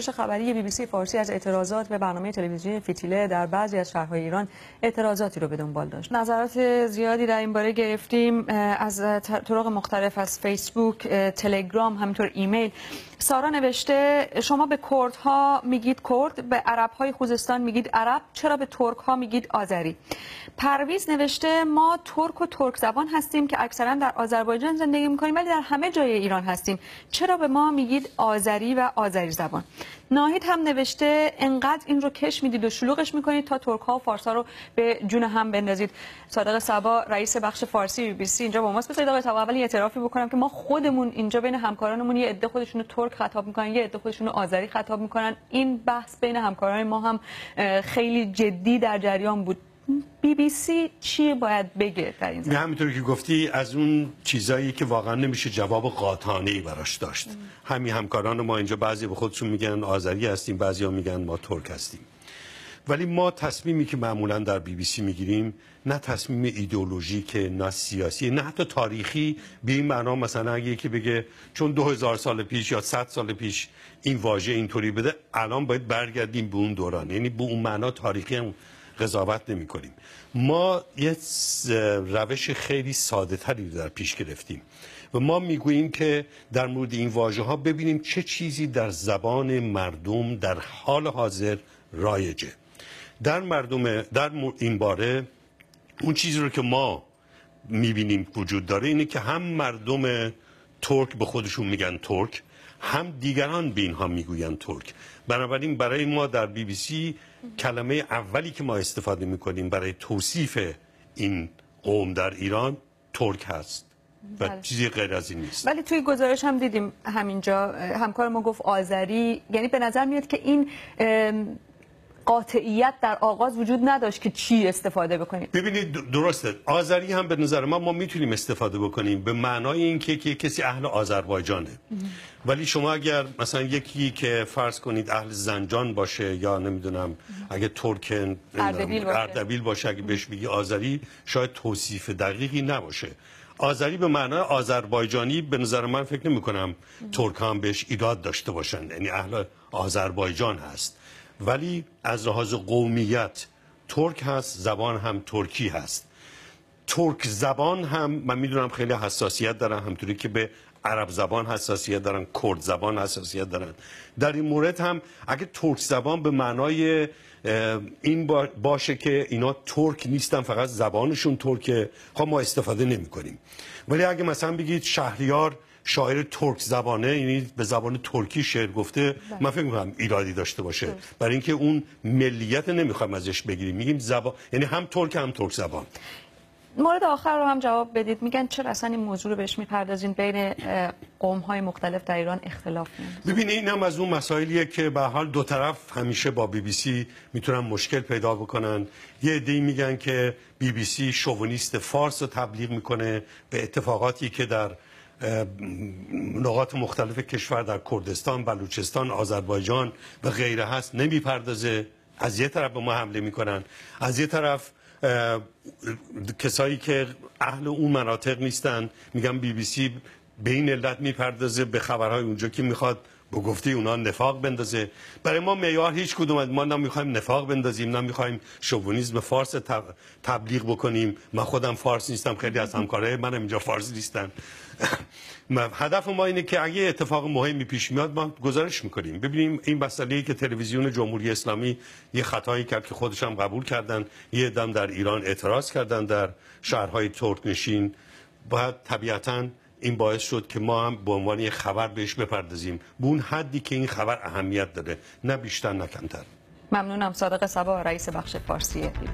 پوشش خبری بی بی سی فارسی از اعتراضات به برنامه تلویزیونی فیتیله در بعضی از شهرهای ایران اعتراضاتی رو به دنبال داشت. نظرات زیادی در این باره گرفتیم. از طرق مختلف از فیسبوک تلگرام همینطور ایمیل. سارا نوشته شما به کردها میگید کرد به عربهای خوزستان میگید عرب چرا به ترک ها میگید آذری؟ پرویز نوشته ما ترک و ترک زبان هستیم که اکثرا در آذربایجان زندگی می‌کنیم ولی در همه جای ایران هستیم. چرا به ما میگید آذری و آذری زبان؟ ناهید هم نوشته انقدر این رو کش می‌دید و شلوغش می‌کنید تا ترک ها و فارس ها رو به جون هم بندازید. صادق سبا رئیس بخش فارسی بی بی سی اینجا با ماست. بذارید آقای تا اول اعترافی بکنم که ما خودمون اینجا بین همکارانمون یه عده خودشون رو ترک خطاب می‌کنن یه عده خودشون رو آذری خطاب می‌کنن. این بحث بین همکاران ما هم خیلی جدی در جریان بود. بی بی سی چی باید بگه در این زمین؟ همینطوری که گفتی از اون چیزایی که واقعا نمیشه جواب قاطعانه ای براش داشت. همین همکاران ما اینجا بعضی به خودشون میگن آذری هستیم بعضی ها میگن ما ترک هستیم. ولی ما تصمیمی که معمولا در بی بی سی می‌گیریم نه تصمیم ایدئولوژیک نه سیاسی نه حتی تاریخی. به این معنا مثلا اگه یکی بگه چون دو هزار سال پیش یا صد سال پیش این واژه اینطوری بده الان باید برگردیم به اون دوران. یعنی به اون معنا تاریخی هم قضاوت نمی کنیم. ما یه روش خیلی ساده تری در پیش گرفتیم و ما می‌گوییم که در مورد این واژه ها ببینیم چه چیزی در زبان مردم در حال حاضر رایجه. در مردم در این باره اون چیزی رو که ما می‌بینیم وجود داره اینه که هم مردم ترک به خودشون میگن ترک هم دیگران به اینها می‌گویند ترک بنابراین برای ما در بی بی سی کلمه اولی که ما استفاده می‌کنیم برای توصیف این قوم در ایران ترک هست و بله. چیزی غیر از این نیست ولی توی گزارش هم دیدیم همینجا همکار ما گفت آذری یعنی به نظر میاد که این قاطعیت در آغاز وجود نداشت که چی استفاده بکنید ببینید درسته. آذری هم به نظر ما ما می‌تونیم استفاده بکنیم به معنای اینکه که کسی اهل آذربایجانه. ولی شما اگر مثلا یکی که فرض کنید اهل زنجان باشه یا نمی‌دونم اگه ترک اردبیل باشه. اردبیل باشه اگه بهش بگی آذری شاید توصیف دقیقی نباشه. آذری به معنای آذربایجانی به نظر من فکر نمی کنم ترک هم بهش ایراد داشته باشند. یعنی اهل آذربایجان هست. ولی از لحاظ قومیت ترک هست زبان هم ترکی هست. ترک زبان هم من می‌دونم خیلی حساسیت دارن همطوری که به عرب زبان حساسیت دارن کرد زبان حساسیت دارن. در این مورد هم اگه ترک زبان به معنای این باشه که اینا ترک نیستن فقط زبانشون ترکه خب ما استفاده نمی کنیم ولی اگه مثلا بگید شهریار شاعر ترک زبانه یعنی به زبان ترکی شعر گفته. بله. من فکر می‌کنم ایرادی داشته باشه. برای اینکه اون ملیت نمی‌خوام ازش بگیریم. میگیم زبان یعنی هم ترک هم ترک زبان. مورد آخر رو هم جواب بدید. میگن چرا اصلا این موضوع رو بهش می‌پردازین؟ بین قوم های مختلف در ایران اختلاف ببینید این هم از اون مسائلیه که به حال دو طرف همیشه با بی بی سی می‌تونن مشکل پیدا بکنن. یه عده‌ای میگن که بی بی سی شوونیست فارس رو تبلیغ می‌کنه به اتفاقاتی که در نقاط مختلف کشور در کردستان، بلوچستان، آذربایجان و غیره هست نمی‌پردازه. از یه طرف به ما حمله می‌کنن. از یه طرف کسایی که اهل اون مناطق نیستن. میگن بی بی سی به این علت می‌پردازه به خبرهای اونجا که می‌خواد به گفته اونا نفاق بندازه. برای ما معیار هیچ کدوم ما نمی‌خوایم نفاق بندازیم نمی‌خوایم شوونیسم فارس تبلیغ بکنیم. من خودم فارس نیستم خیلی از همکارای من اینجا فارس نیستن. هدف ما اینه که اگه اتفاق مهمی پیش میاد ما گزارش می‌کنیم. ببینیم این مسئله که تلویزیون جمهوری اسلامی یه خطایی کرد که خودش هم قبول کردن یه دم در ایران اعتراض کردن در شهرهای ترک نشین باید طبیعتاً این باعث شد که ما هم به عنوان یک خبر بهش بپردازیم. به اون حدی که این خبر اهمیت داره نه بیشتر نه کمتر. ممنونم. صادق سبا رئیس بخش فارسی بی